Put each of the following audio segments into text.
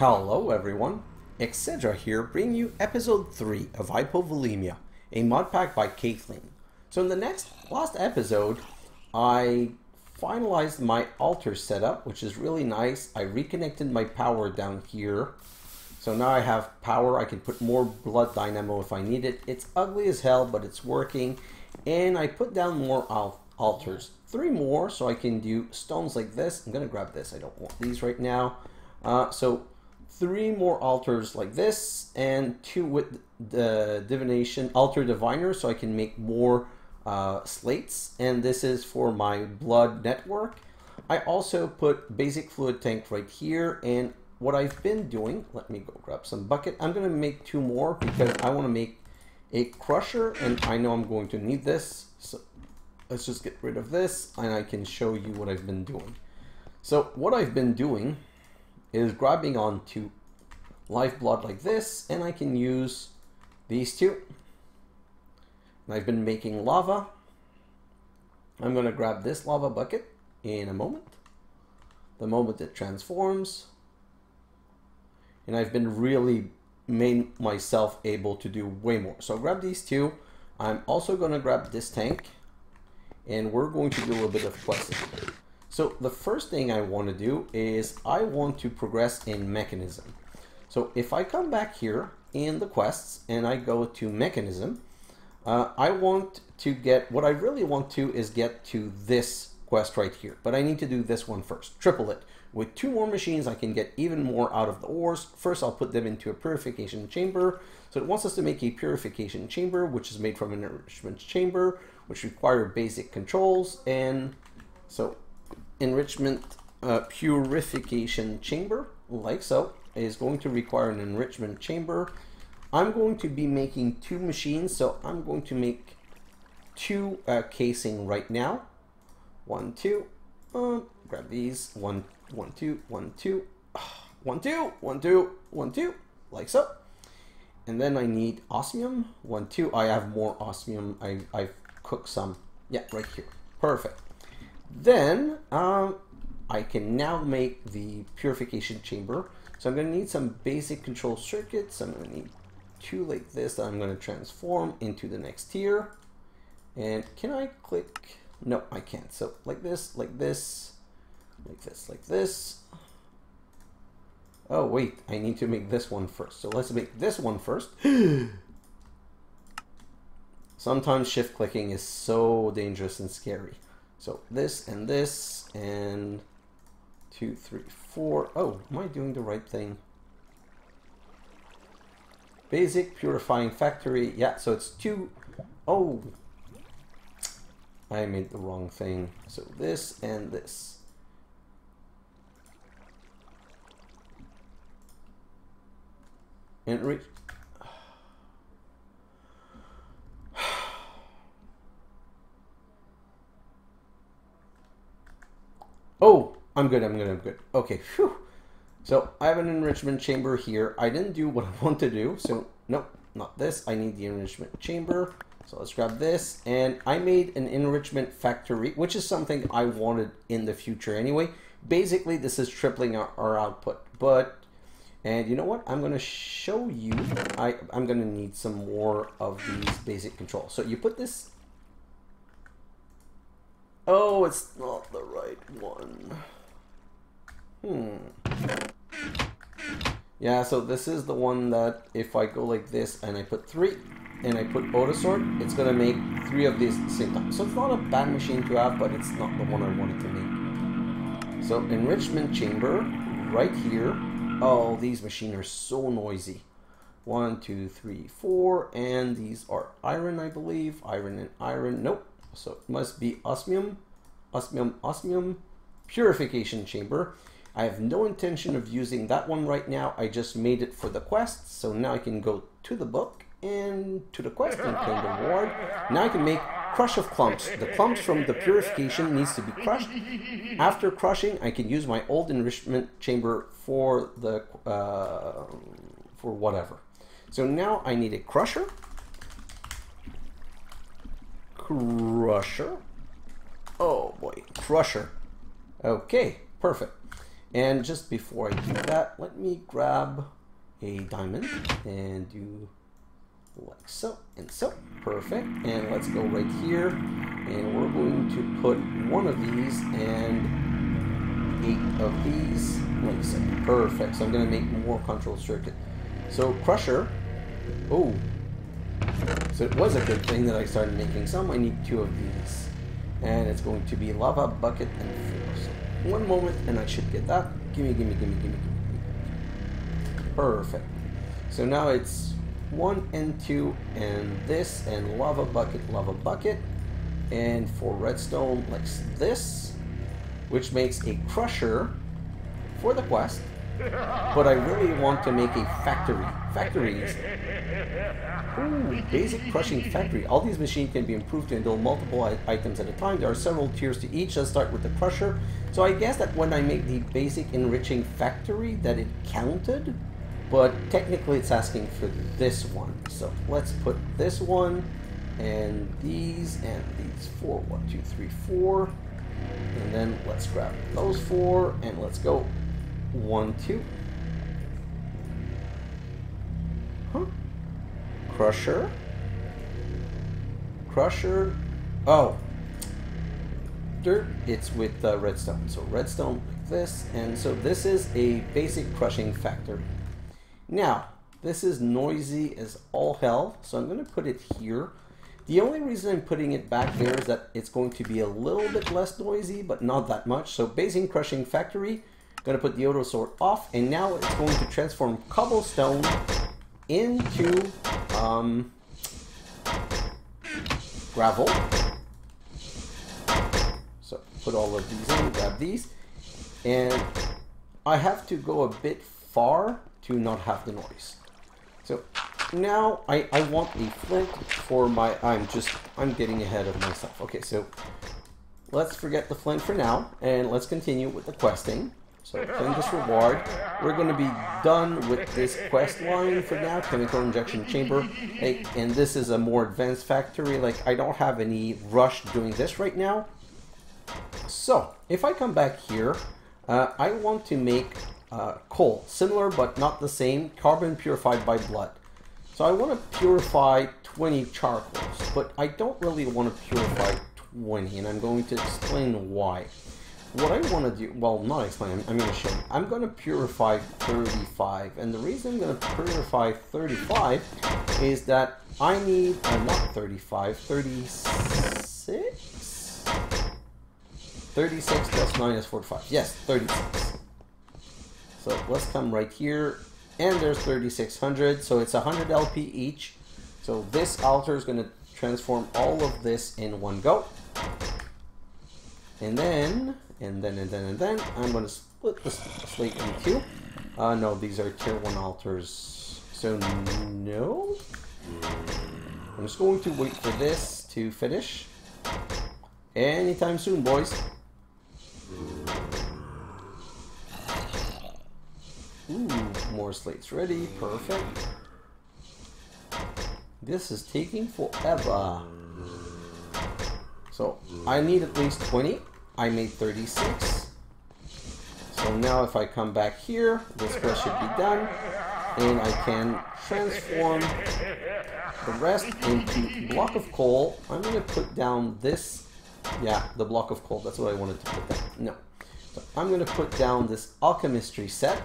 Hello everyone, xHedra here bringing you episode 3 of Hypovolemia, a mod pack by Caithleen. So in the next, last episode, I finalized my altar setup, which is really nice. I reconnected my power down here. So now I have power, I can put more blood dynamo if I need it. It's ugly as hell, but it's working. And I put down more al altars. Three more, so I can do stones like this. I'm gonna grab this, I don't want these right now. Uh, so three more altars like this and two with the divination altar diviner so I can make more uh, slates and this is for my blood network. I also put basic fluid tank right here and what I've been doing, let me go grab some bucket. I'm going to make two more because I want to make a crusher and I know I'm going to need this. So let's just get rid of this and I can show you what I've been doing. So what I've been doing is grabbing onto lifeblood like this, and I can use these two. And I've been making lava. I'm going to grab this lava bucket in a moment. The moment it transforms. And I've been really made myself able to do way more. So grab these two. I'm also going to grab this tank. And we're going to do a little bit of questing. So the first thing I want to do is I want to progress in Mekanism. So if I come back here in the quests and I go to Mekanism, uh, I want to get, what I really want to is get to this quest right here. But I need to do this one first, triple it. With two more machines, I can get even more out of the ores. First, I'll put them into a purification chamber. So it wants us to make a purification chamber, which is made from an enrichment chamber, which require basic controls. And so enrichment uh, purification chamber, like so, is going to require an enrichment chamber. I'm going to be making two machines, so I'm going to make two uh, casing right now. One, two, uh, grab these, one, one, two, one, two, one, two, one, two, one, two, like so. And then I need osmium, one, two, I have more osmium, I, I've cooked some, yeah, right here, perfect. Then um, I can now make the purification chamber. So I'm going to need some basic control circuits. I'm going to need two like this that I'm going to transform into the next tier. And can I click? No, I can't. So like this, like this, like this, like this. Oh, wait, I need to make this one first. So let's make this one first. Sometimes shift clicking is so dangerous and scary. So this and this and two, three, four. Oh, am I doing the right thing? Basic purifying factory. Yeah, so it's two. Oh, I made the wrong thing. So this and this. Enrich. Oh, I'm good, I'm good, I'm good. Okay. So I have an enrichment chamber here. I didn't do what I want to do, so nope, not this. I need the enrichment chamber. So let's grab this. And I made an enrichment factory, which is something I wanted in the future anyway. Basically, this is tripling our, our output. But, and you know what? I'm going to show you. I, I'm going to need some more of these basic controls. So you put this Oh, it's not the right one. Hmm. Yeah, so this is the one that if I go like this and I put three and I put Autosort, it's gonna make three of these at the same time. So it's not a bad machine to have, but it's not the one I wanted to make. So enrichment chamber right here. Oh, these machines are so noisy. One, two, three, four, and these are iron, I believe. Iron and iron. Nope, so it must be osmium, osmium, osmium purification chamber. I have no intention of using that one right now. I just made it for the quest. So now I can go to the book and to the quest and claim the reward. Now I can make crush of clumps. The clumps from the purification needs to be crushed. After crushing, I can use my old enrichment chamber for the uh, for whatever. So now I need a crusher. Crusher. Oh boy, Crusher. Okay, perfect. And just before I do that, let me grab a diamond and do like so and so. Perfect. And let's go right here. And we're going to put one of these and eight of these like so. Perfect. So I'm going to make more control circuit. So Crusher. Oh. So it was a good thing that I started making some. I need two of these. And it's going to be lava, bucket, and four. So one moment and I should get that. Gimme, gimme, gimme, gimme, gimme. Perfect. So now it's one and two and this and lava bucket, lava bucket. And for redstone, like this, which makes a crusher for the quest. But I really want to make a factory. Factories. Ooh, basic crushing factory. All these machines can be improved to handle multiple items at a time. There are several tiers to each. Let's start with the crusher. So I guess that when I make the basic enriching factory that it counted but technically it's asking for this one. So let's put this one and these and these four. One, two, three, four. And then let's grab those four and let's go. One, two. Huh? Crusher. Crusher. Oh. Dirt. It's with uh, redstone. So redstone like this. And so this is a basic crushing factory. Now, this is noisy as all hell, so I'm going to put it here. The only reason I'm putting it back there is that it's going to be a little bit less noisy, but not that much. So Basic Crushing Factory, to put the auto sort off, and now it's going to transform cobblestone into um, gravel. So put all of these in, grab these, and I have to go a bit far to not have the noise. So now I, I want a flint for my, I'm just, I'm getting ahead of myself. Okay, so let's forget the flint for now and let's continue with the questing. So claim reward. We're going to be done with this quest line for now, chemical injection chamber. Hey, and this is a more advanced factory. Like I don't have any rush doing this right now. So if I come back here, uh, I want to make uh, coal. Similar but not the same, carbon purified by blood. So I want to purify 20 charcoals, but I don't really want to purify 20, and I'm going to explain why. What I want to do, well, not explain, I'm, going to show you. I'm going to purify 35, and the reason I'm going to purify 35 is that I need, uh, not 35, 36? 36 plus 9 is 45. Yes, 36. So let's come right here. And there's 3600. So it's 100 LP each. So this altar is going to transform all of this in one go. And then, and then, and then, and then, I'm going to split the slate in two. Uh, no, these are tier 1 altars. So no. I'm just going to wait for this to finish. Anytime soon, boys. Ooh, more slates ready. Perfect. This is taking forever. So, I need at least 20. I made 36. So now if I come back here, this quest should be done. And I can transform the rest into block of coal. I'm going to put down this. Yeah, the block of coal. That's what I wanted to put down. No. So I'm going to put down this alchemistry set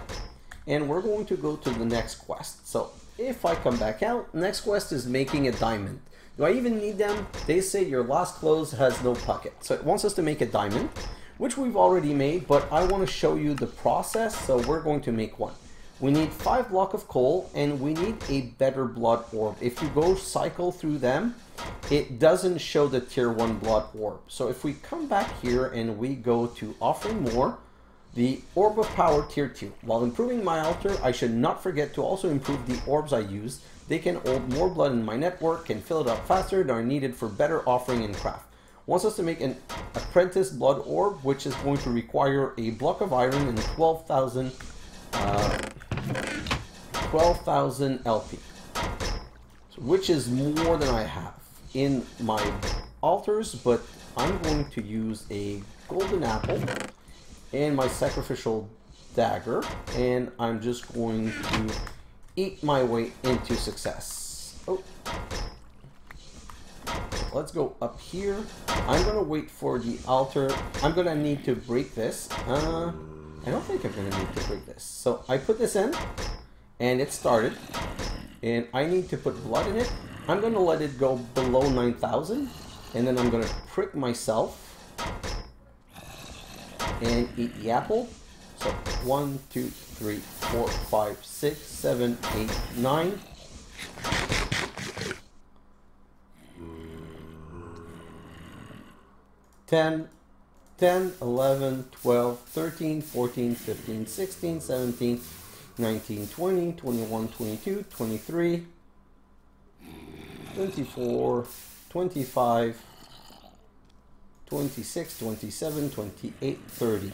and we're going to go to the next quest. So if I come back out, next quest is making a diamond. Do I even need them? They say your last clothes has no pocket. So it wants us to make a diamond, which we've already made, but I want to show you the process, so we're going to make one. We need five block of coal, and we need a better blood orb. If you go cycle through them, it doesn't show the tier 1 blood orb. So if we come back here and we go to offering more, the Orb of Power Tier 2. While improving my altar, I should not forget to also improve the orbs I use. They can hold more blood in my network, can fill it up faster, and are needed for better offering and craft. Wants us to make an Apprentice Blood Orb, which is going to require a block of iron and 12,000 uh, 12,000 LP. Which is more than I have in my altars, but I'm going to use a golden apple and my sacrificial dagger, and I'm just going to eat my way into success. Oh. Let's go up here. I'm gonna wait for the altar. I'm gonna need to break this. Uh, I don't think I'm gonna need to break this. So I put this in, and it started. And I need to put blood in it. I'm gonna let it go below 9,000, and then I'm gonna prick myself and eat the apple. So one, two, three, four, five, six, seven, eight, nine. Ten, 10, 11, 12, 13, 14, 15, 16, 17, 19, 20, 21, 22, 23, 24, 25, 26, 27, 28, 30.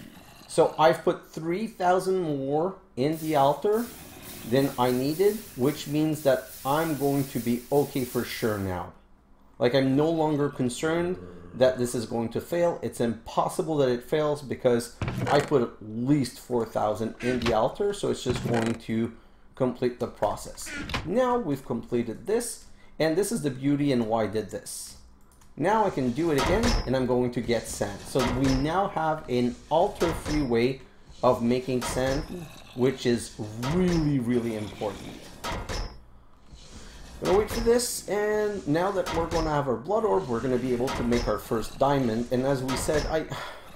So I've put 3,000 more in the altar than I needed, which means that I'm going to be okay for sure now. Like I'm no longer concerned that this is going to fail. It's impossible that it fails because I put at least 4,000 in the altar, so it's just going to complete the process. Now we've completed this, and this is the beauty and why I did this. Now I can do it again, and I'm going to get sand. So we now have an altar-free way of making sand, which is really, really important. Gonna wait for this, and now that we're gonna have our blood orb, we're gonna be able to make our first diamond. And as we said, I,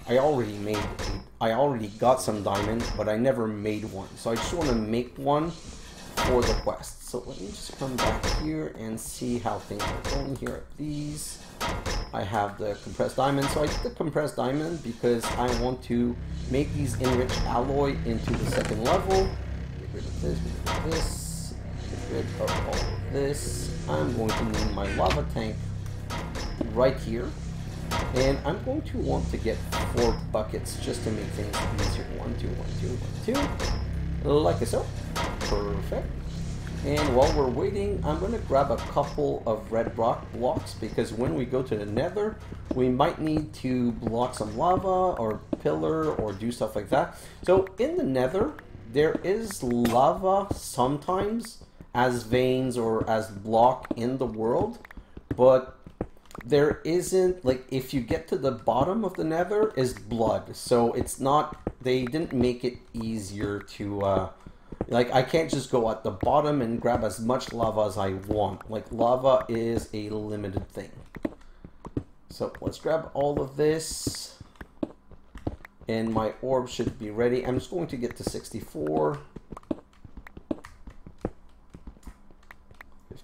I already made, I already got some diamonds, but I never made one. So I just want to make one for the quest. So let me just come back here and see how things are going here at these. I have the compressed diamond. So I did the compressed diamond because I want to make these enriched alloy into the second level. Get rid of this, get rid of this, get rid of all of this. I'm going to need my lava tank right here. And I'm going to want to get four buckets just to make things easier. One, two, one, two, one, two. Like so. Perfect. And while we're waiting, I'm going to grab a couple of red rock blocks because when we go to the nether, we might need to block some lava or pillar or do stuff like that. So in the nether, there is lava sometimes as veins or as block in the world, but there isn't like if you get to the bottom of the nether is blood so it's not they didn't make it easier to uh like I can't just go at the bottom and grab as much lava as I want. Like lava is a limited thing. So let's grab all of this. And my orb should be ready. I'm just going to get to 64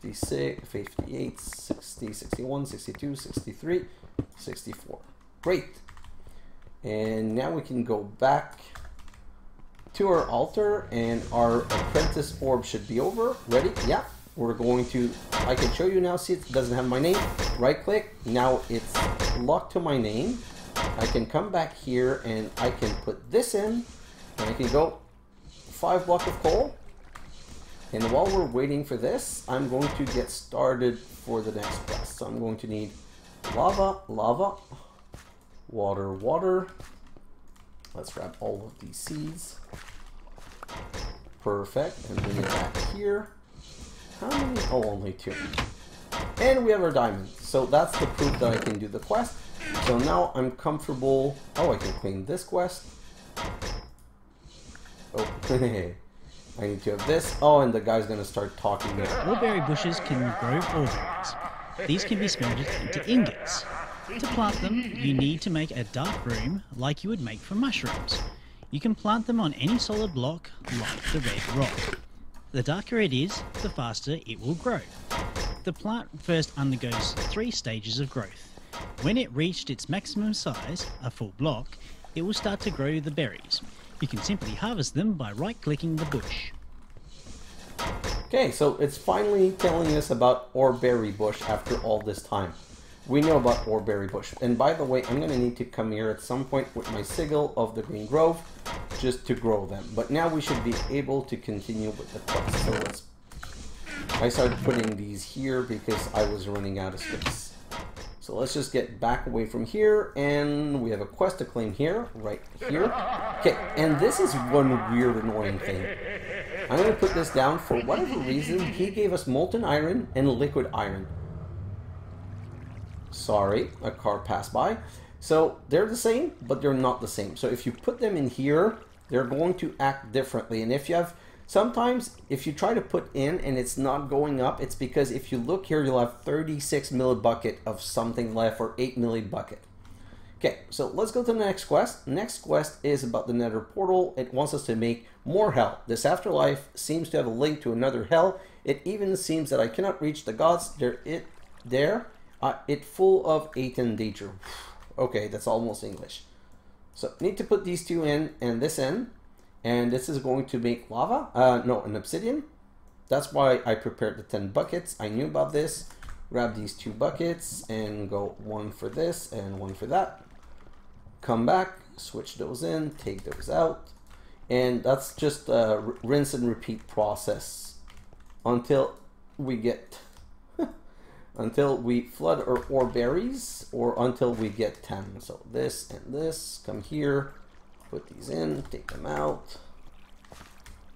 56, 58, 60, 61, 62, 63, 64. Great. And now we can go back to our altar and our apprentice orb should be over. Ready? Yeah. We're going to, I can show you now, see it doesn't have my name. Right click. Now it's locked to my name. I can come back here and I can put this in and I can go five block of coal and while we're waiting for this, I'm going to get started for the next quest. So I'm going to need lava, lava, water, water. Let's grab all of these seeds. Perfect. And bring it back here. How many? Oh, only two. And we have our diamond. So that's the proof that I can do the quest. So now I'm comfortable. Oh, I can clean this quest. Oh, I need to have this. Oh, and the guy's gonna start talking now. Oreberry bushes can grow oreberries. These can be smelted into ingots. To plant them, you need to make a dark room like you would make for mushrooms. You can plant them on any solid block like the red rock. The darker it is, the faster it will grow. The plant first undergoes three stages of growth. When it reached its maximum size, a full block, it will start to grow the berries. You can simply harvest them by right-clicking the bush. Okay, so it's finally telling us about Oreberry bush after all this time. We know about Oreberry bush. And by the way, I'm going to need to come here at some point with my sigil of the Green Grove just to grow them. But now we should be able to continue with the quest. So let's... I started putting these here because I was running out of space. So let's just get back away from here, and we have a quest to claim here, right here. Okay, and this is one weird, annoying thing. I'm going to put this down. For whatever reason, he gave us molten iron and liquid iron. Sorry, a car passed by. So they're the same, but they're not the same. So if you put them in here, they're going to act differently. And if you have Sometimes if you try to put in and it's not going up, it's because if you look here, you'll have 36 millibucket of something left or 8 millibucket. Okay, so let's go to the next quest. Next quest is about the nether portal. It wants us to make more hell. This afterlife seems to have a link to another hell. It even seems that I cannot reach the gods. There, it, there, uh, it full of Aten danger. okay, that's almost English. So need to put these two in and this in and this is going to make lava uh, no an obsidian. That's why I prepared the 10 buckets. I knew about this. Grab these two buckets and go one for this and one for that. Come back switch those in take those out. And that's just a rinse and repeat process until we get until we flood or, or berries or until we get 10 so this and this come here Put these in, take them out.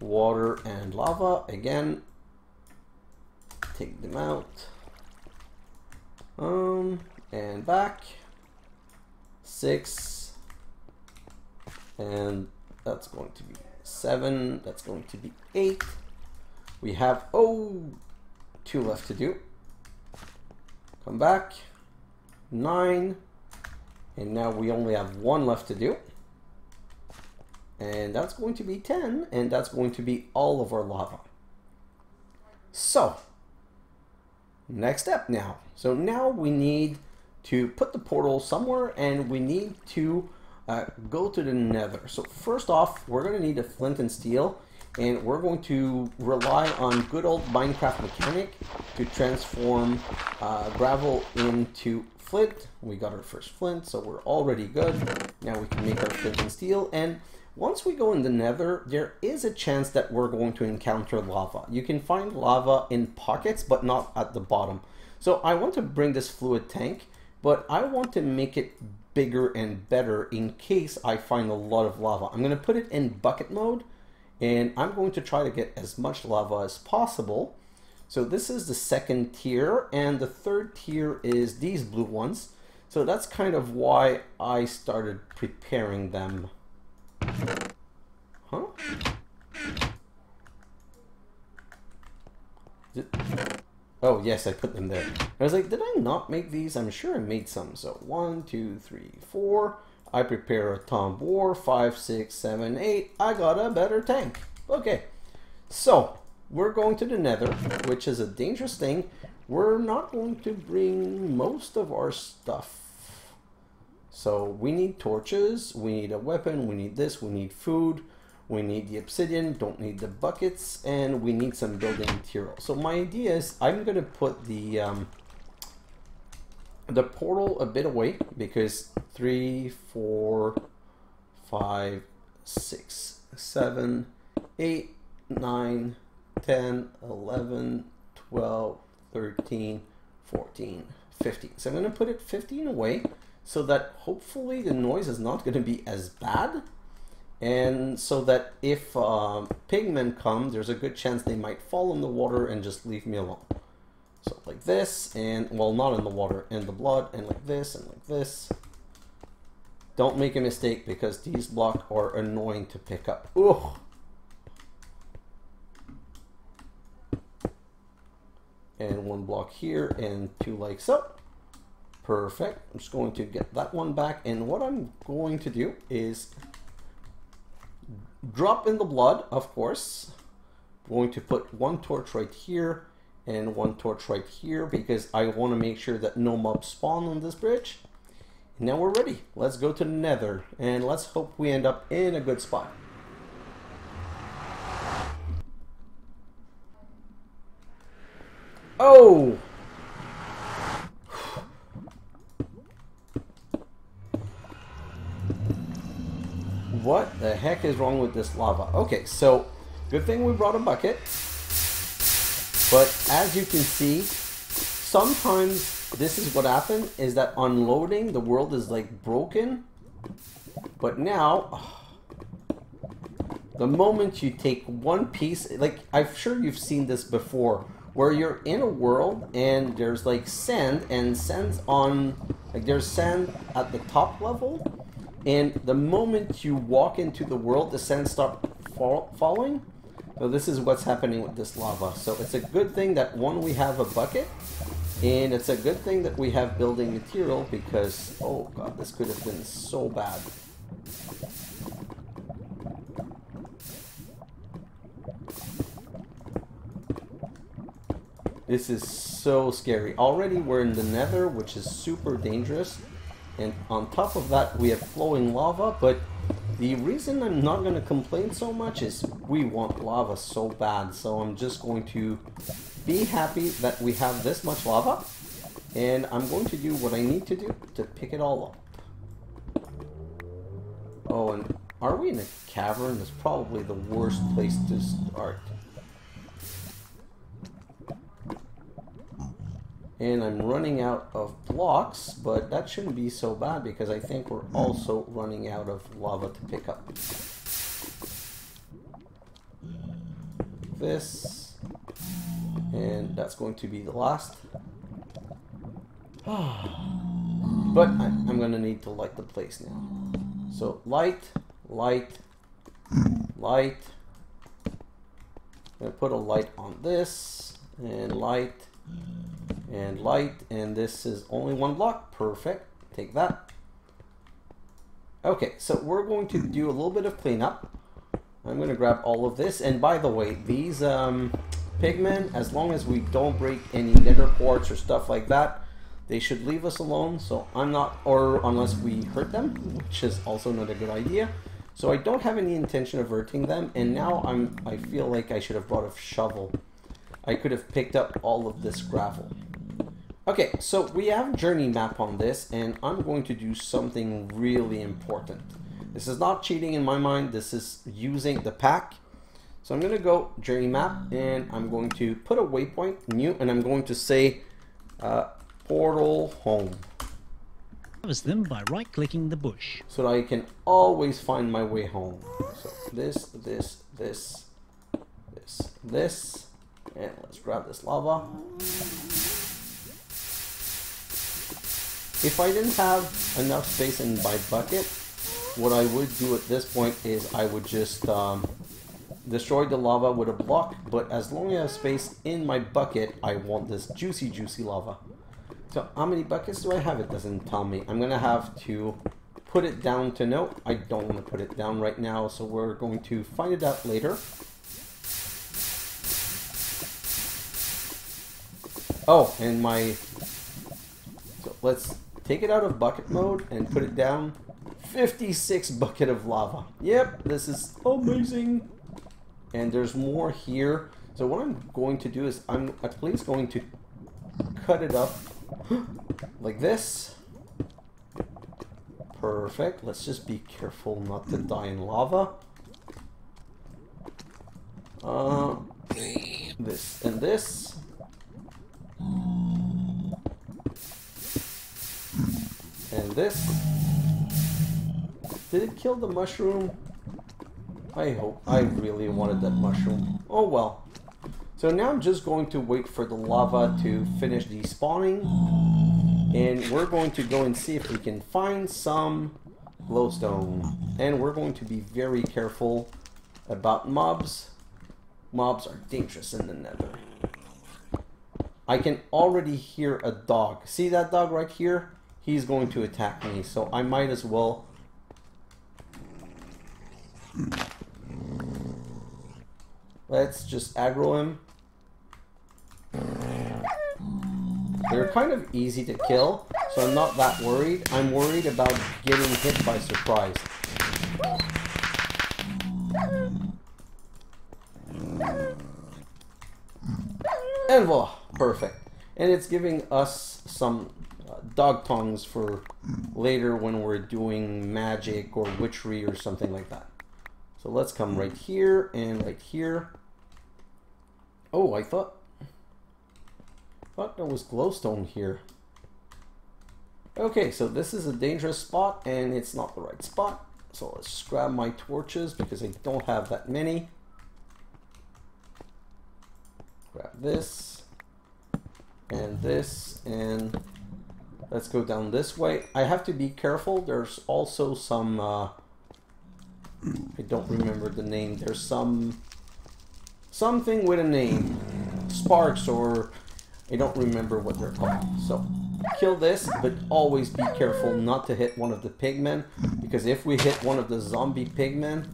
Water and lava again. Take them out. Um, and back. Six. And that's going to be seven. That's going to be eight. We have, oh, two left to do. Come back. Nine. And now we only have one left to do. And that's going to be 10 and that's going to be all of our lava. So next step now. So now we need to put the portal somewhere and we need to uh, go to the nether. So first off we're going to need a flint and steel and we're going to rely on good old Minecraft mechanic to transform uh, gravel into flint. We got our first flint, so we're already good. Now we can make our flint and steel, and once we go in the nether, there is a chance that we're going to encounter lava. You can find lava in pockets, but not at the bottom. So I want to bring this fluid tank, but I want to make it bigger and better in case I find a lot of lava. I'm going to put it in bucket mode, and I'm going to try to get as much lava as possible. So this is the second tier, and the third tier is these blue ones. So that's kind of why I started preparing them. Huh? Did... Oh, yes, I put them there. I was like, did I not make these? I'm sure I made some. So, one, two, three, four. I prepare a tambour. Five, six, seven, eight. I got a better tank. Okay. So, we're going to the nether, which is a dangerous thing. We're not going to bring most of our stuff so we need torches, we need a weapon, we need this, we need food, we need the obsidian, don't need the buckets, and we need some building material. So my idea is I'm going to put the um, the portal a bit away because three, four, five, six, seven, eight, nine, 10, 11, 12, 13, 14, 15. So I'm going to put it 15 away so that hopefully the noise is not going to be as bad. And so that if uh, pigmen come there's a good chance they might fall in the water and just leave me alone. So like this and well not in the water in the blood and like this and like this don't make a mistake because these blocks are annoying to pick up Ugh. and one block here and two like so Perfect. I'm just going to get that one back. And what I'm going to do is drop in the blood, of course. I'm going to put one torch right here and one torch right here because I want to make sure that no mobs spawn on this bridge. Now we're ready. Let's go to the nether and let's hope we end up in a good spot. Oh! What the heck is wrong with this lava? Okay, so good thing we brought a bucket. But as you can see, sometimes this is what happened, is that unloading, the world is like broken. But now, the moment you take one piece, like I'm sure you've seen this before, where you're in a world and there's like sand and sand's on, like there's sand at the top level, and the moment you walk into the world, the sand stops fall, falling. So this is what's happening with this lava. So it's a good thing that one, we have a bucket, and it's a good thing that we have building material because, oh god, this could have been so bad. This is so scary. Already we're in the nether, which is super dangerous. And on top of that, we have flowing lava, but the reason I'm not going to complain so much is we want lava so bad. So I'm just going to be happy that we have this much lava. And I'm going to do what I need to do to pick it all up. Oh, and are we in a cavern? That's probably the worst place to start. and I'm running out of blocks, but that shouldn't be so bad because I think we're also running out of lava to pick up. This, and that's going to be the last. but I, I'm going to need to light the place now. So light, light, light. I'm going to put a light on this, and light, and light and this is only one block perfect take that okay so we're going to do a little bit of cleanup I'm going to grab all of this and by the way these um, pigmen as long as we don't break any nether quartz or stuff like that they should leave us alone so I'm not or unless we hurt them which is also not a good idea so I don't have any intention of hurting them and now I'm I feel like I should have brought a shovel I could have picked up all of this gravel Okay, so we have JourneyMap on this, and I'm going to do something really important. This is not cheating in my mind, this is using the pack. So I'm going to go JourneyMap, and I'm going to put a waypoint, new, and I'm going to say uh, portal home. Covers them by right-clicking the bush. So that I can always find my way home. So this, this, this, this, this, and let's grab this lava. If I didn't have enough space in my bucket, what I would do at this point is I would just um, destroy the lava with a block, but as long as I have space in my bucket, I want this juicy, juicy lava. So how many buckets do I have? It doesn't tell me. I'm going to have to put it down to no. I don't want to put it down right now, so we're going to find it out later. Oh, and my... So let's Take it out of bucket mode and put it down. 56 bucket of lava. Yep, this is amazing. And there's more here. So what I'm going to do is I'm at least going to cut it up like this. Perfect. Let's just be careful not to die in lava. Uh, this and this. And this. Did it kill the mushroom? I hope. I really wanted that mushroom. Oh well. So now I'm just going to wait for the lava to finish despawning. And we're going to go and see if we can find some glowstone. And we're going to be very careful about mobs. Mobs are dangerous in the nether. I can already hear a dog. See that dog right here? he's going to attack me, so I might as well... Let's just aggro him. They're kind of easy to kill, so I'm not that worried. I'm worried about getting hit by surprise. And voila, perfect. And it's giving us some uh, dog tongues for later when we're doing magic or witchery or something like that. So let's come right here and right here. Oh, I thought, thought there was glowstone here. Okay, so this is a dangerous spot and it's not the right spot. So let's grab my torches because I don't have that many. Grab this and this and let's go down this way. I have to be careful. There's also some, uh, I don't remember the name. There's some, something with a name. Sparks or I don't remember what they're called. So kill this, but always be careful not to hit one of the pigmen, because if we hit one of the zombie pigmen,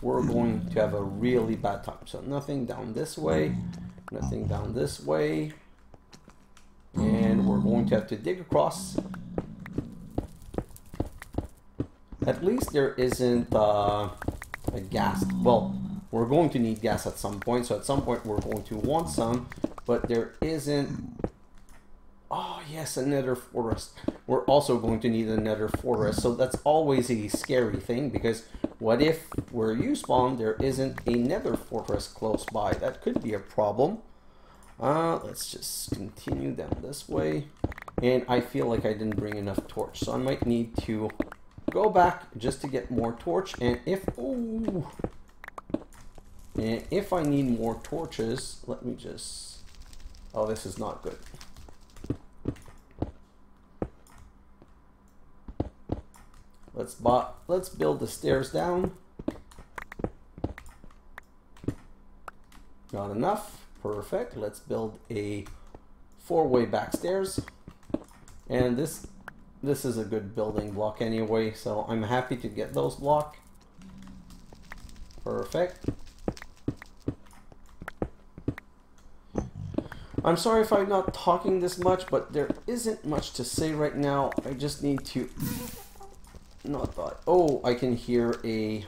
we're going to have a really bad time. So nothing down this way, nothing down this way, and we're going to have to dig across. At least there isn't uh, a gas. Well, we're going to need gas at some point, so at some point we're going to want some, but there isn't Oh, yes, a nether fortress. We're also going to need a nether fortress. So that's always a scary thing because what if where you spawn there isn't a nether fortress close by? That could be a problem. Uh, let's just continue down this way. And I feel like I didn't bring enough torch. So I might need to go back just to get more torch. And if... Ooh, and if I need more torches, let me just... Oh, this is not good. Let's bot, let's build the stairs down. Not enough. Perfect. Let's build a four-way back stairs. And this this is a good building block anyway, so I'm happy to get those block. Perfect. I'm sorry if I'm not talking this much, but there isn't much to say right now. I just need to not that. Oh, I can hear a...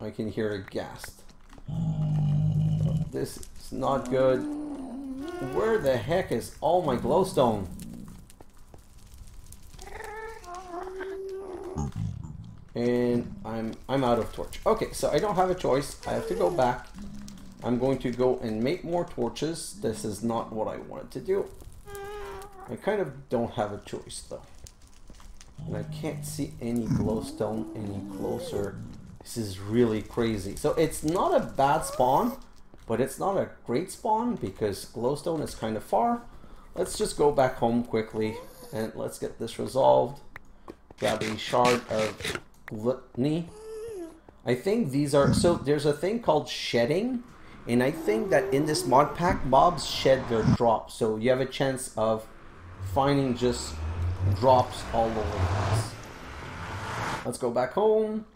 I can hear a ghast. This is not good. Where the heck is all my glowstone? And I'm I'm out of torch. Okay, so I don't have a choice. I have to go back. I'm going to go and make more torches. This is not what I wanted to do. I kind of don't have a choice though. And I can't see any glowstone any closer. This is really crazy. So it's not a bad spawn, but it's not a great spawn because glowstone is kind of far. Let's just go back home quickly and let's get this resolved. Grab a shard of gluttony. I think these are, so there's a thing called shedding. And I think that in this mod pack, mobs shed their drops. So you have a chance of finding just drops all over the place. Let's go back home.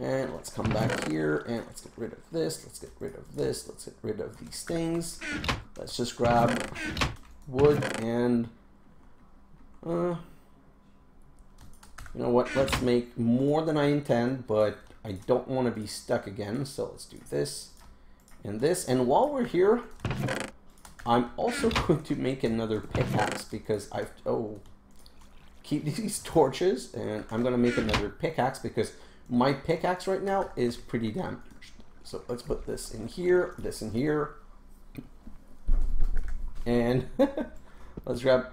And let's come back here and let's get rid of this. Let's get rid of this. Let's get rid of these things. Let's just grab wood and uh, you know what? Let's make more than I intend, but I don't want to be stuck again. So let's do this and this. And while we're here, I'm also going to make another pickaxe because I've, oh, keep these torches and I'm going to make another pickaxe because my pickaxe right now is pretty damaged. So let's put this in here, this in here, and let's grab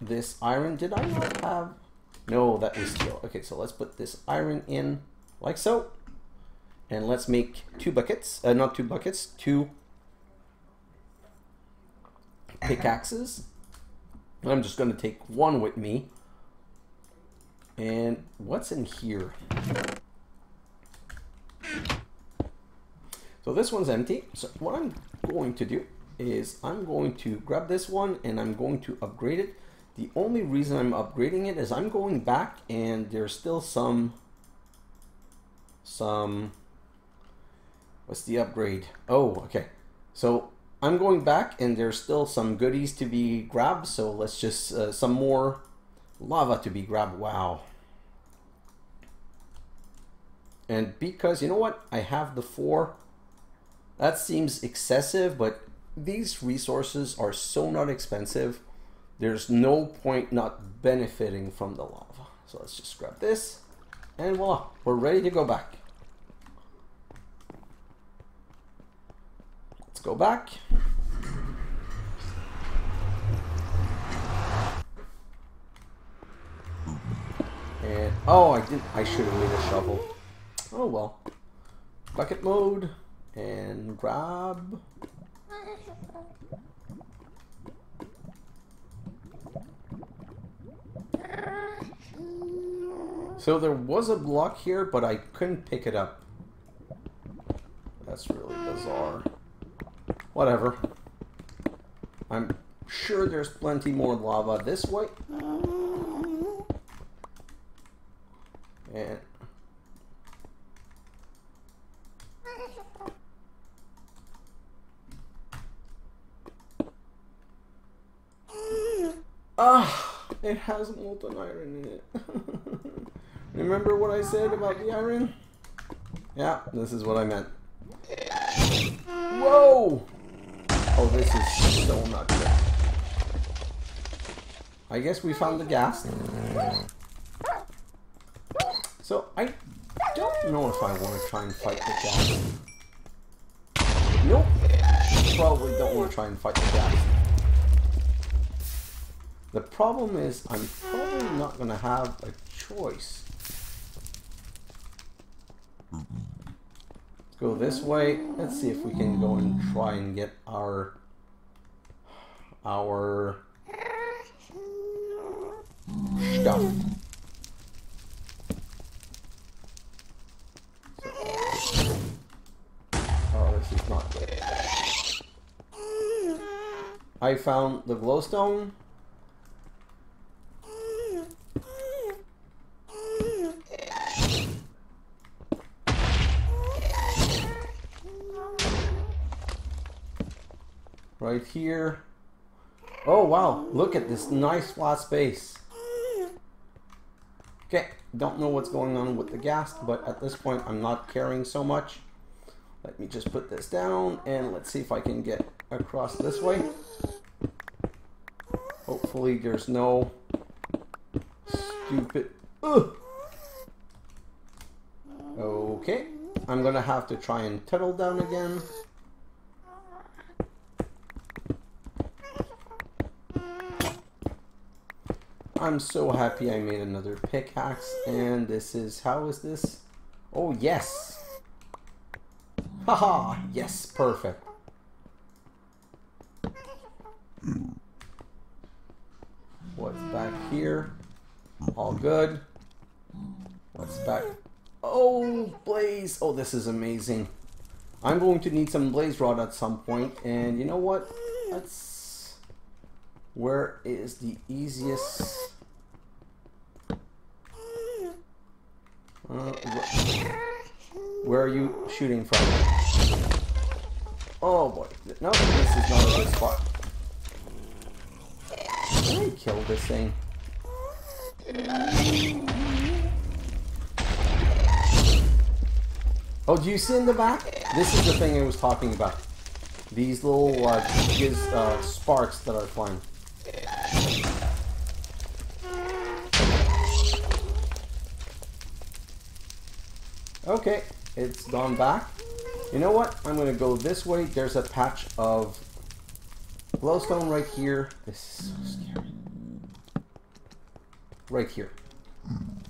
this iron. Did I not have? No, that was steel. Okay, so let's put this iron in like so. And let's make two buckets, uh, not two buckets, two pickaxes. I'm just going to take one with me. And what's in here? So this one's empty. So what I'm going to do is I'm going to grab this one and I'm going to upgrade it. The only reason I'm upgrading it is I'm going back and there's still some, some, what's the upgrade? Oh, okay. So I'm going back and there's still some goodies to be grabbed. So let's just, uh, some more lava to be grabbed. Wow. And because, you know what? I have the four. That seems excessive, but these resources are so not expensive. There's no point not benefiting from the lava. So let's just grab this and voila, we're ready to go back. Let's go back. And, oh, I didn't, I should have made a shovel. Oh well. Bucket mode, and grab. So there was a block here, but I couldn't pick it up. That's really bizarre. Whatever. I'm sure there's plenty more lava this way. And Ah, it has molten iron in it. Remember what I said about the iron? Yeah, this is what I meant. Whoa! Oh, this is so not good. I guess we found the gas. So, I don't know if I want to try and fight the gas. Nope. Probably don't want to try and fight the gas. The problem is, I'm probably not going to have a choice. Let's go this way. Let's see if we can go and try and get our our stuff. Oh, this is not. I found the glowstone. Here. Oh wow, look at this nice flat space. Okay, don't know what's going on with the gas, but at this point I'm not caring so much. Let me just put this down and let's see if I can get across this way. Hopefully there's no stupid... Ugh. Okay, I'm gonna have to try and tunnel down again. I'm so happy I made another pickaxe and this is how is this? Oh yes! Haha! yes, perfect. What's back here? All good. What's back? Oh, blaze! Oh, this is amazing. I'm going to need some blaze rod at some point, and you know what? Let's. Where is the easiest? Wh where are you shooting from? Oh boy, no, this is not a good spot. Kill this thing? Oh, do you see in the back? This is the thing I was talking about. These little uh, uh, sparks that are flying. Okay, it's gone back. You know what? I'm going to go this way. There's a patch of glowstone right here. This is so scary. Right here.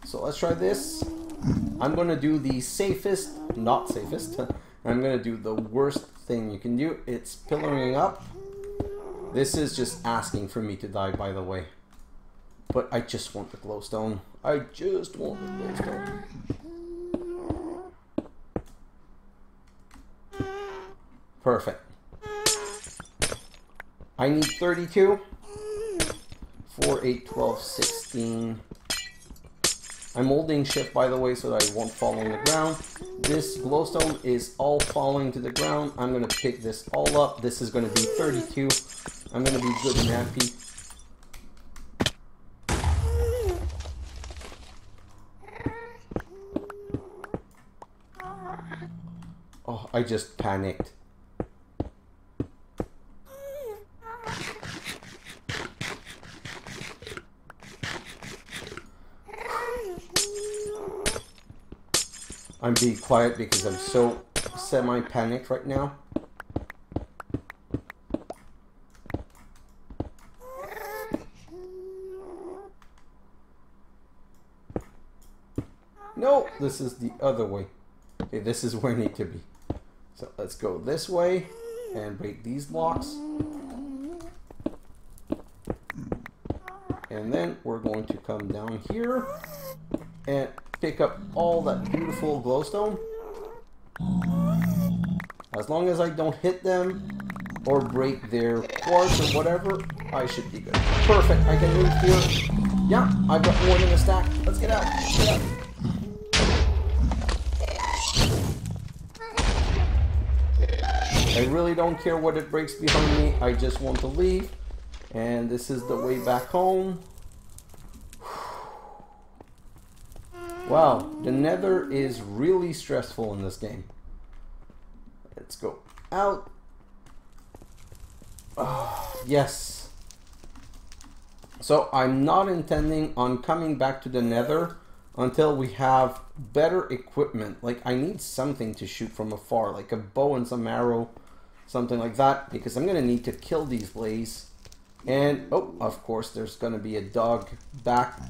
So let's try this. I'm going to do the safest, not safest. I'm going to do the worst thing you can do. It's pillaring up. This is just asking for me to die, by the way. But I just want the glowstone. I just want the glowstone. Perfect. I need 32. 4, 8, 12, 16. I'm holding shift by the way so that I won't fall on the ground. This glowstone is all falling to the ground. I'm going to pick this all up. This is going to be 32. I'm going to be good and happy. Oh, I just panicked. Being quiet because I'm so semi-panicked right now. No, this is the other way. Okay, this is where I need to be. So let's go this way and break these blocks. And then we're going to come down here and pick up all that beautiful glowstone. As long as I don't hit them or break their quartz or whatever, I should be good. Perfect, I can move here. Yeah, I've got more than a stack. Let's get out. Get out. I really don't care what it breaks behind me. I just want to leave. And this is the way back home. Wow, the nether is really stressful in this game. Let's go out. Oh, yes. So I'm not intending on coming back to the nether until we have better equipment. Like I need something to shoot from afar, like a bow and some arrow, something like that, because I'm gonna need to kill these blaze. And, oh, of course, there's gonna be a dog back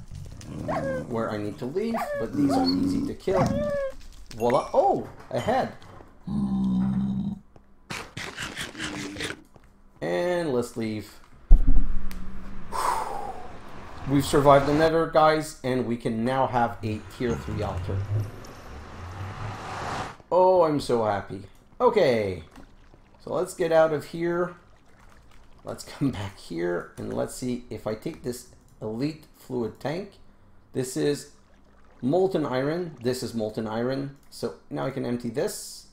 Mm, where I need to leave, but these are easy to kill. Voila. Oh, a head. And let's leave. We've survived the nether, guys, and we can now have a tier 3 altar. Oh, I'm so happy. Okay, so let's get out of here. Let's come back here, and let's see if I take this elite fluid tank this is molten iron. This is molten iron. So now I can empty this.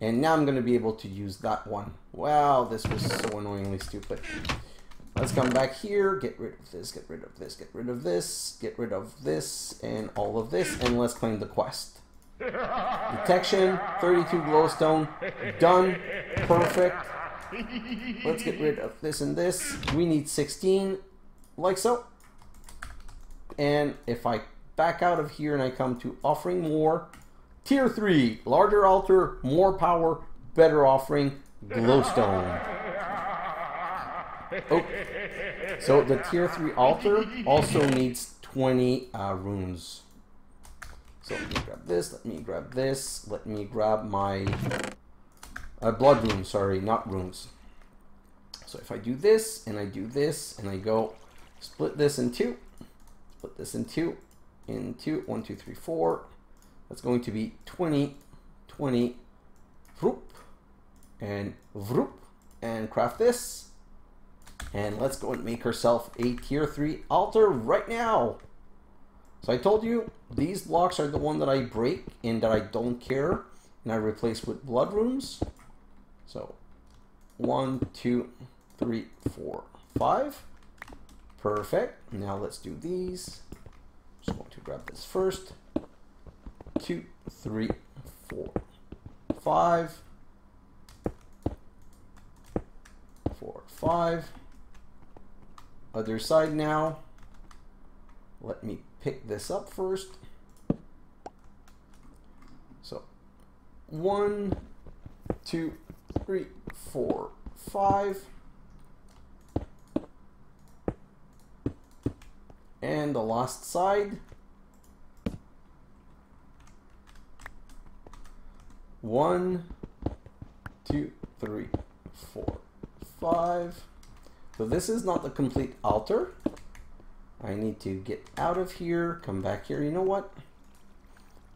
And now I'm going to be able to use that one. Wow, this was so annoyingly stupid. Let's come back here, get rid of this, get rid of this, get rid of this, get rid of this, and all of this, and let's claim the quest. Detection, 32 glowstone, done, perfect. Let's get rid of this and this. We need 16, like so. And if I back out of here and I come to offering more, tier 3, larger altar, more power, better offering, glowstone. Oh. So the tier 3 altar also needs 20 uh, runes. So let me grab this, let me grab this, let me grab my uh, blood runes, sorry, not runes. So if I do this, and I do this, and I go split this in two, Put this in two, in two, one, two, three, four. That's going to be 20, 20, vroop, and vroop, and craft this. And let's go and make ourselves a tier 3 altar right now. So I told you, these blocks are the one that I break and that I don't care. And I replace with blood runes. So, one, two, three, four, five. Perfect. Now let's do these. Just going to grab this first. Two, three, four, five. Four, five. Other side now. Let me pick this up first. So one, two, three, four, five. And the last side. One, two, three, four, five. So this is not the complete altar. I need to get out of here, come back here. You know what?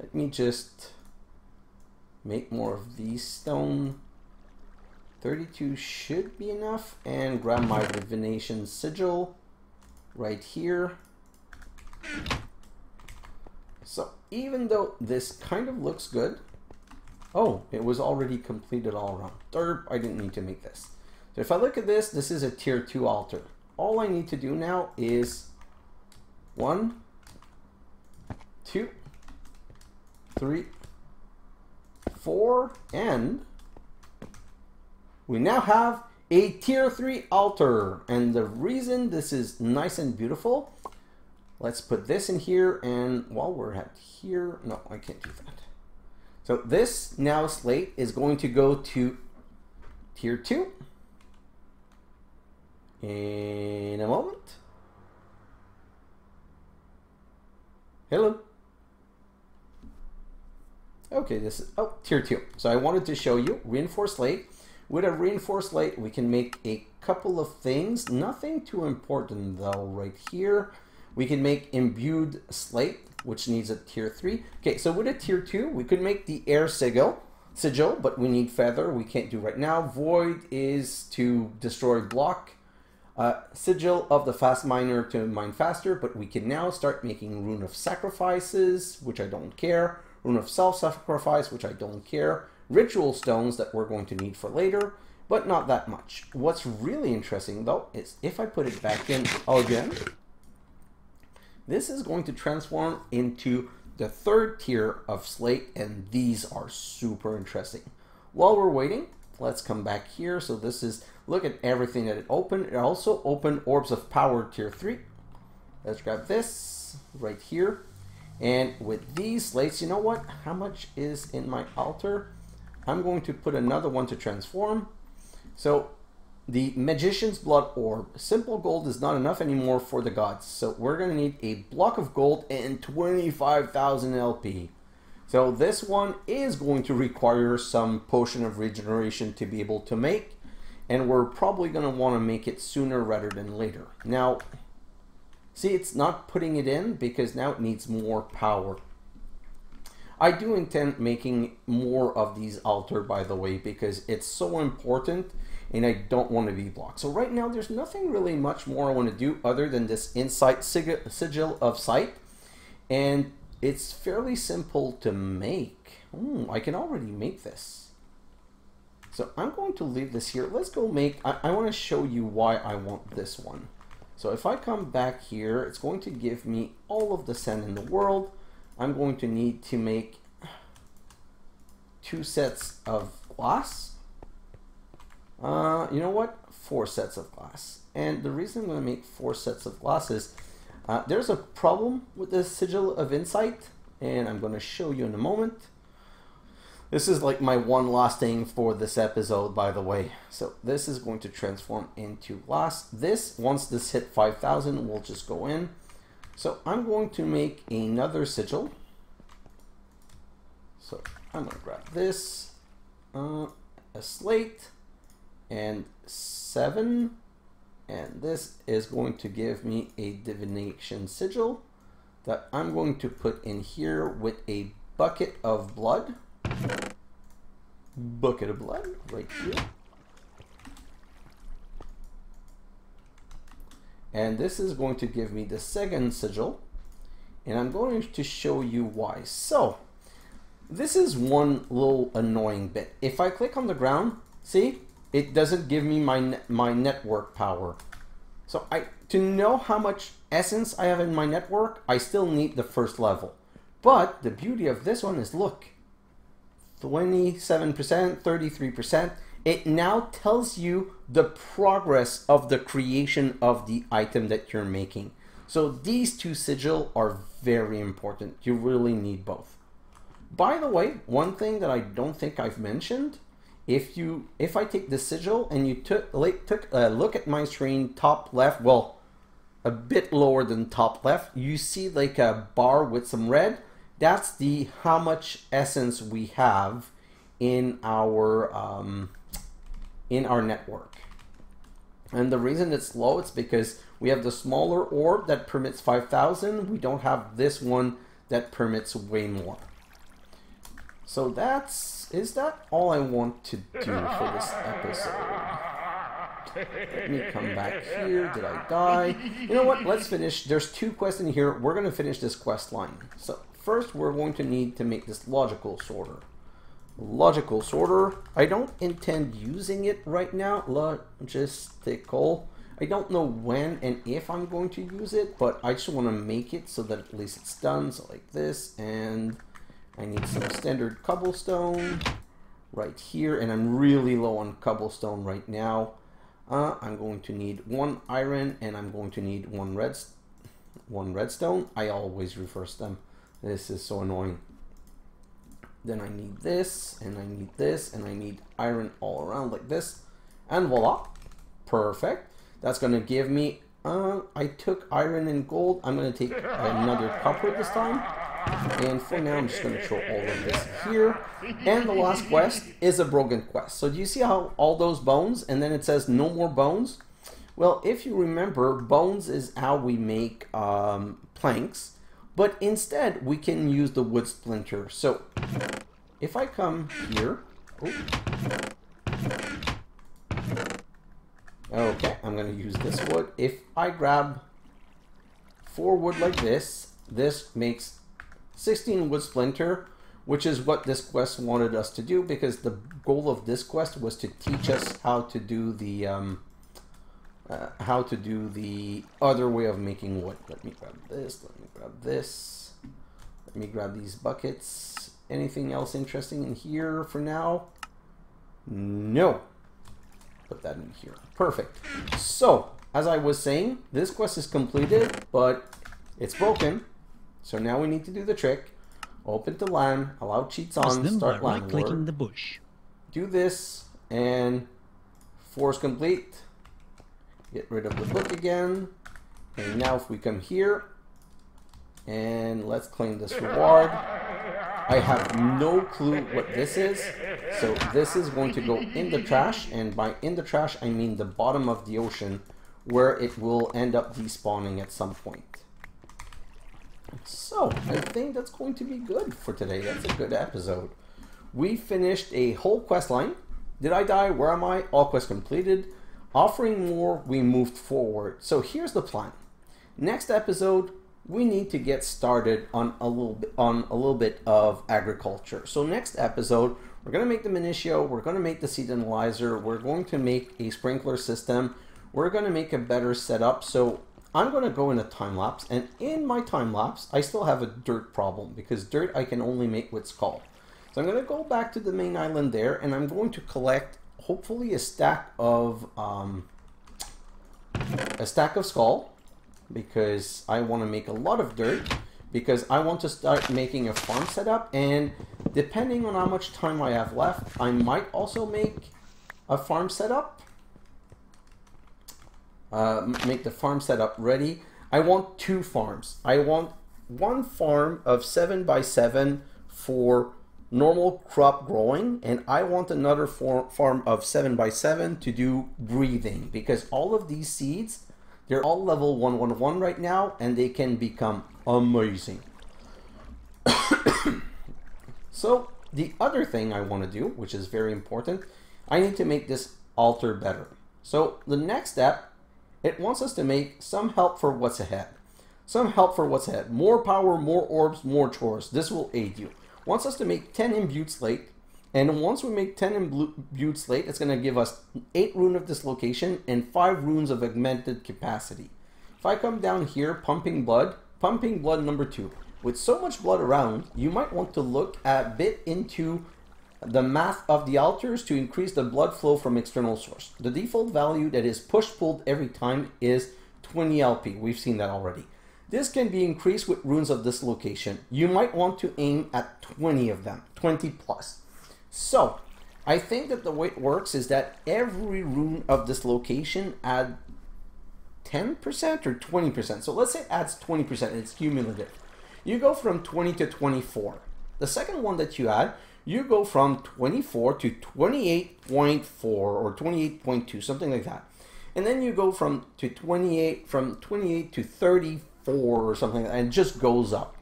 Let me just make more of these stone. 32 should be enough. And grab my divination sigil right here. So even though this kind of looks good, oh, it was already completed all around. Derp, I didn't need to make this. So if I look at this, this is a tier 2 altar. All I need to do now is one, two, three, four, and we now have a tier 3 altar. And the reason this is nice and beautiful Let's put this in here, and while we're at here, no, I can't do that. So this now slate is going to go to tier two in a moment. Hello. Okay, this is, oh, tier 2. So I wanted to show you reinforced slate. With a reinforced slate, we can make a couple of things. Nothing too important though right here. We can make imbued slate, which needs a tier 3. Okay, so with a tier 2, we could make the air sigil, sigil, but we need feather. We can't do right now. Void is to destroy block. Uh, sigil of the fast miner to mine faster, but we can now start making rune of sacrifices, which I don't care. Rune of self-sacrifice, which I don't care. Ritual stones that we're going to need for later, but not that much. What's really interesting though is if I put it back in again, this is going to transform into the third tier of slate, and these are super interesting. While we're waiting, let's come back here. So this is, look at everything that it opened. It also opened Orbs of Power Tier 3. Let's grab this right here. And with these slates, you know what? How much is in my altar? I'm going to put another one to transform. So the Magician's Blood Orb. Simple gold is not enough anymore for the gods. So we're going to need a block of gold and 25,000 LP. So this one is going to require some Potion of Regeneration to be able to make. And we're probably going to want to make it sooner rather than later. Now, see it's not putting it in because now it needs more power. I do intend making more of these altar by the way because it's so important and I don't want to be blocked. So right now there's nothing really much more I want to do other than this insight sigil of sight and it's fairly simple to make. Ooh, I can already make this. So I'm going to leave this here. Let's go make, I, I want to show you why I want this one. So if I come back here, it's going to give me all of the sand in the world. I'm going to need to make two sets of glass. Uh, you know what? Four sets of glass. And the reason I'm going to make four sets of glass is uh, there's a problem with the sigil of insight, and I'm going to show you in a moment. This is like my one last thing for this episode, by the way. So this is going to transform into glass. This, once this hit 5,000, will just go in. So I'm going to make another sigil. So I'm going to grab this, uh, a slate, and seven. And this is going to give me a divination sigil that I'm going to put in here with a bucket of blood. Bucket of blood right here. And this is going to give me the second sigil. And I'm going to show you why. So, this is one little annoying bit. If I click on the ground, see, it doesn't give me my, my network power. So I to know how much essence I have in my network, I still need the first level. But the beauty of this one is look, 27%, 33%, it now tells you the progress of the creation of the item that you're making. So these two sigil are very important. You really need both. By the way, one thing that I don't think I've mentioned, if you if I take the sigil and you took took a look at my screen top left, well, a bit lower than top left, you see like a bar with some red. That's the how much essence we have in our um, in our network. And the reason it's low, it's because we have the smaller orb that permits 5,000. We don't have this one that permits way more. So that's, is that all I want to do for this episode? Let me come back here. Did I die? You know what? Let's finish. There's two quests in here. We're going to finish this quest line. So first, we're going to need to make this logical sorter logical sorter. I don't intend using it right now, logistical. I don't know when and if I'm going to use it, but I just want to make it so that at least it's done. So like this, and I need some standard cobblestone right here, and I'm really low on cobblestone right now. Uh, I'm going to need one iron, and I'm going to need one red, one redstone. I always reverse them. This is so annoying. Then I need this, and I need this, and I need iron all around like this. And voila. Perfect. That's to give me... Uh, I took iron and gold. I'm to take another copper this time. And for now, I'm just going to throw all of this here. And the last quest is a broken quest. So do you see how all those bones, and then it says no more bones? Well, if you remember, bones is how we make um, planks, but instead we can use the wood splinter. So if I come here, oh. okay, I'm gonna use this wood. If I grab four wood like this, this makes 16 wood splinter, which is what this quest wanted us to do because the goal of this quest was to teach us how to do the um, uh, how to do the other way of making wood. Let me grab this, let me grab this, let me grab these buckets. Anything else interesting in here for now? No. Put that in here. Perfect. So, as I was saying, this quest is completed, but it's broken. So now we need to do the trick. Open to LAN, allow cheats on, them start by LAN right-clicking the bush. Do this, and force complete. Get rid of the book again. And now if we come here, and let's claim this reward. I have no clue what this is. So this is going to go in the trash, and by in the trash, I mean the bottom of the ocean, where it will end up despawning at some point. So, I think that's going to be good for today. That's a good episode. We finished a whole quest line. Did I die? Where am I? All quests completed. Offering more, we moved forward. So here's the plan. Next episode, we need to get started on a little bit on a little bit of agriculture. So next episode, we're going to make the minitio, we're going to make the seed analyzer, we're going to make a sprinkler system, we're going to make a better setup. So I'm going to go in a time lapse, and in my time lapse, I still have a dirt problem because dirt I can only make with skull. So I'm going to go back to the main island there, and I'm going to collect hopefully a stack of um, a stack of skull because I want to make a lot of dirt because I want to start making a farm setup and depending on how much time I have left I might also make a farm setup uh, make the farm setup ready I want two farms I want one farm of 7 by 7 for normal crop growing and I want another farm of 7 by 7 to do breathing because all of these seeds they're all level 111 right now and they can become amazing. so, the other thing I want to do, which is very important, I need to make this altar better. So, the next step, it wants us to make some help for what's ahead. Some help for what's ahead. More power, more orbs, more chores. This will aid you. Wants us to make 10 imbued slate. And once we make 10 imbued slate, it's going to give us 8 rune of dislocation and 5 runes of augmented capacity. If I come down here, pumping blood, pumping blood number 2. With so much blood around, you might want to look a bit into the math of the altars to increase the blood flow from external source. The default value that is push-pulled every time is 20 LP. We've seen that already. This can be increased with runes of dislocation. You might want to aim at 20 of them, 20 plus. So, I think that the way it works is that every rune of dislocation add 10% or 20%. So let's say it adds 20%, it's cumulative. You go from 20 to 24. The second one that you add, you go from 24 to 28.4 or 28.2, something like that. And then you go from to 28 from 28 to 34 or something and it just goes up.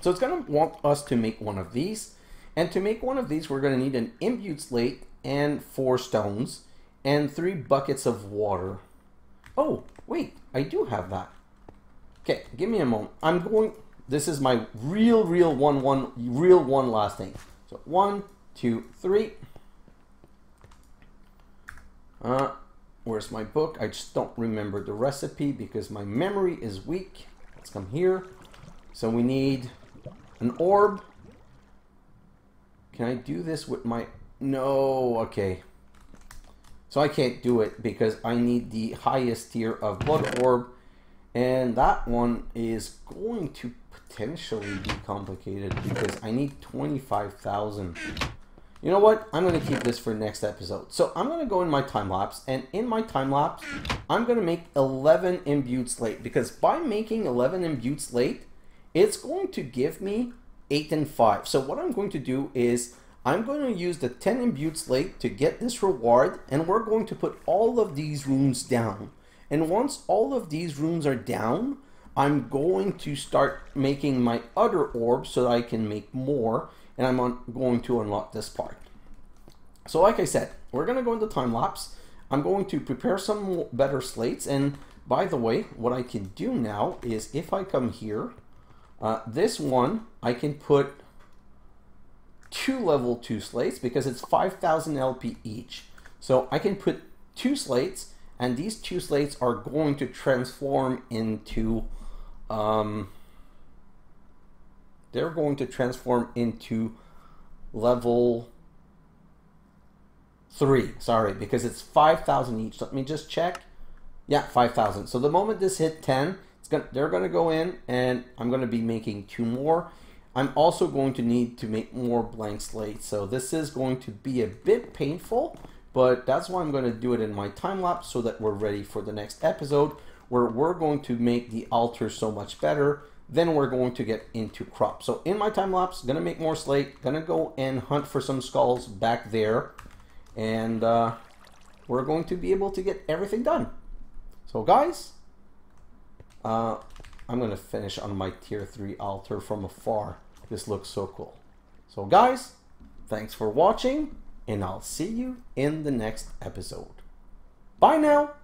So it's going to want us to make one of these. And to make one of these, we're going to need an imbued slate and four stones and three buckets of water. Oh, wait, I do have that. Okay, give me a moment. I'm going, this is my real, real one, one, real one last thing. One, two, three. Uh, where's my book? I just don't remember the recipe because my memory is weak. Let's come here. So we need an orb. Can I do this with my... No, okay. So I can't do it because I need the highest tier of blood orb. And that one is going to potentially be complicated because I need 25,000. You know what? I'm going to keep this for next episode. So I'm going to go in my time lapse, and in my time lapse, I'm going to make 11 imbued slate because by making 11 imbued slate, it's going to give me 8 and 5. So what I'm going to do is I'm going to use the 10 imbued slate to get this reward and we're going to put all of these runes down. And once all of these runes are down, I'm going to start making my other orbs so that I can make more and I'm on, going to unlock this part. So like I said, we're going to go into time lapse. I'm going to prepare some better slates and by the way, what I can do now is if I come here, uh, this one I can put two level 2 slates because it's 5000 LP each. So I can put two slates and these two slates are going to transform into um, they're going to transform into level 3 sorry because it's 5000 each. Let me just check. Yeah 5000 so the moment this hit 10 it's gonna they're gonna go in and I'm gonna be making two more. I'm also going to need to make more blank slates so this is going to be a bit painful but that's why I'm going to do it in my time lapse so that we're ready for the next episode where we're going to make the altar so much better then we're going to get into crop. So in my time lapse gonna make more slate gonna go and hunt for some skulls back there and uh, we're going to be able to get everything done. So guys uh, I'm gonna finish on my tier 3 altar from afar. This looks so cool. So guys thanks for watching and I'll see you in the next episode. Bye now